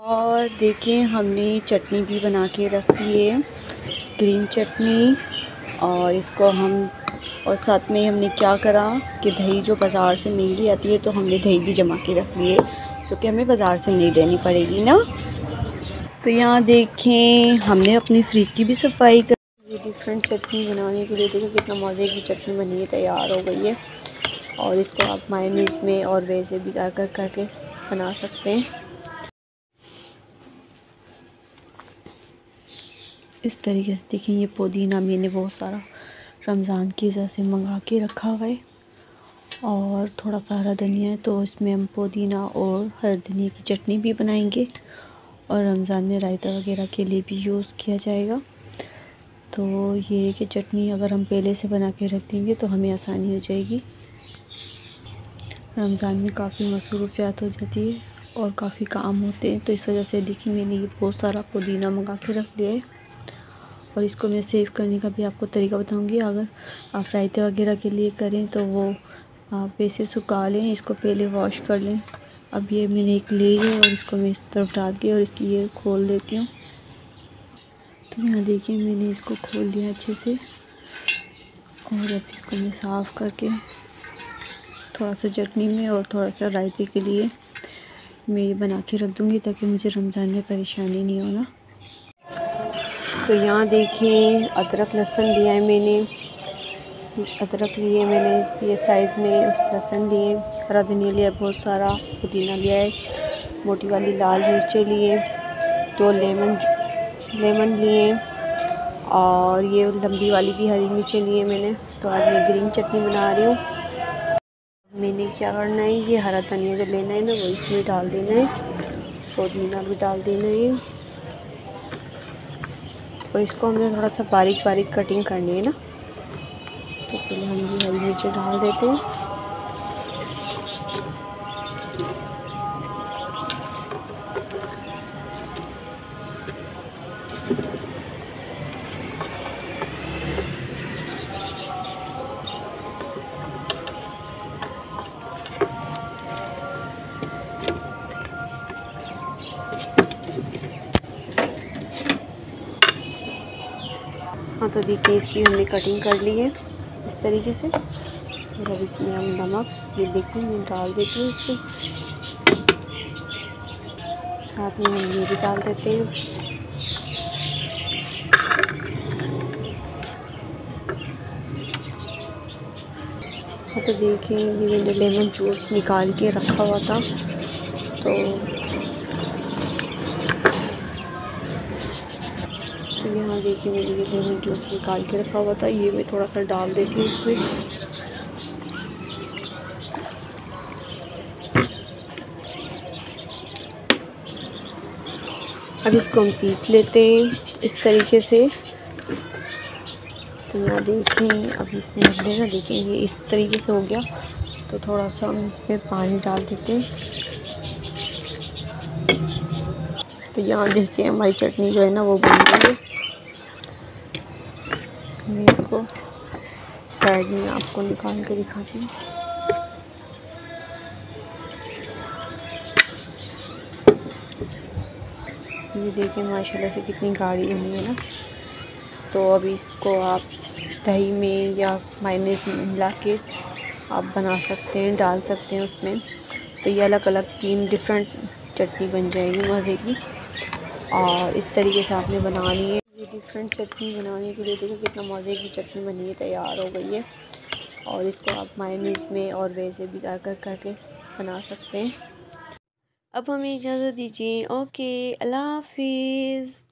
और देखें, हमने चटनी भी बना के रख है, ग्रीन चटनी। और इसको हम, और साथ में हमने क्या करा कि दही जो बाज़ार से महँगी आती है तो हमने दही भी जमा के रख ली है क्योंकि हमें बाज़ार से नहीं लेनी पड़ेगी ना। तो यहाँ देखें, हमने अपनी फ्रिज की भी सफ़ाई कर ये डिफरेंट चटनी बनाने के लिए देखो कितना मज़े की चटनी बनी है, तैयार हो गई है। और इसको आप मायनीज में और वैसे भी कर कर करके बना सकते हैं। इस तरीके से देखें, ये पुदीना मैंने बहुत सारा रमज़ान की वजह से मंगा के रखा हुआ है। और थोड़ा सा हरा धनिया है तो इसमें हम पुदीना और हर धनिया की चटनी भी बनाएँगे और रमज़ान में रायता वगैरह के लिए भी यूज़ किया जाएगा। तो ये कि चटनी अगर हम पहले से बना के रख देंगे तो हमें आसानी हो जाएगी। रमज़ान में काफ़ी मसरूफियात हो जाती है और काफ़ी काम होते हैं तो इस वजह से देखिए मैंने ये बहुत सारा पुदीना मंगा के रख दिया है। और इसको मैं सेव करने का भी आपको तरीका बताऊँगी। अगर आप रायते वगैरह के लिए करें तो वो आप ऐसे सुखा लें, इसको पहले वॉश कर लें। अब ये मैंने एक ले है और इसको मैं इस तरफ़ डाल के और इसकी ये खोल देती हूँ। तो यहाँ देखिए मैंने इसको खोल दिया अच्छे से। और अब इसको मैं साफ़ करके थोड़ा सा चटनी में और थोड़ा सा रायते के लिए मैं ये बना के रख दूँगी ताकि मुझे रमज़ान में परेशानी नहीं होना। तो यहाँ देखें अदरक लहसुन लिया है मैंने। अदरक लिए मैंने, ये साइज़ में लहसुन लिए। हरा धनिया लिया बहुत सारा पुदीना लिया है। मोटी वाली लाल मिर्चें लिए। दो लेमन लेमन लिए। और ये लंबी वाली भी हरी मिर्चें लिए मैंने। तो आज मैं ग्रीन चटनी बना रही हूँ। मैंने क्या करना है, ये हरा धनिया जो लेना है ना, वो इसमें डाल देना है। पुदीना भी डाल देना है। और इसको हमने थोड़ा सा बारीक बारीक कटिंग करनी है ना। तो पहले हम ये हरी मिर्ची डाल देते हैं। हाँ तो देखिए, इसकी हमने कटिंग कर ली है, इस तरीके से। और अब इसमें हम नमक, ये देखिए, मैं डाल देती हूँ इसको। साथ में हम ये भी डाल देते हैं। हाँ तो देखिए, ये मैंने लेमन जूस निकाल के रखा हुआ था तो यहाँ देखिए मैंने ये लेमन जूस निकाल के रखा हुआ था, ये मैं थोड़ा सा डाल देती हूँ इसमें। अब इसको हम पीस लेते हैं इस तरीके से। तो यहाँ देखें अब इसमें हमने ना देखें ये इस तरीके से हो गया। तो थोड़ा सा हम इस पर पानी डाल देते हैं। तो यहाँ देखिए हमारी चटनी जो है ना वो बन गई है। मैं इसको साइड में आपको निकाल के दिखाती हूँ। ये देखिए, माशाल्लाह से कितनी गाढ़ी बनी है ना। तो अब इसको आप दही में या मायनेज में मिला के आप बना सकते हैं, डाल सकते हैं उसमें। तो ये अलग अलग तीन डिफरेंट चटनी बन जाएगी मज़े की। और इस तरीके से आपने बनानी है। डिफरेंट चटनी बनाने के लिए देखो कितना मज़े की चटनी बनी है, तैयार हो गई है। और इसको आप मायनीज में और वैसे भी कर कर करके बना सकते हैं। अब हमें इजाज़त दीजिए। ओके अल्लाह हाफिज़।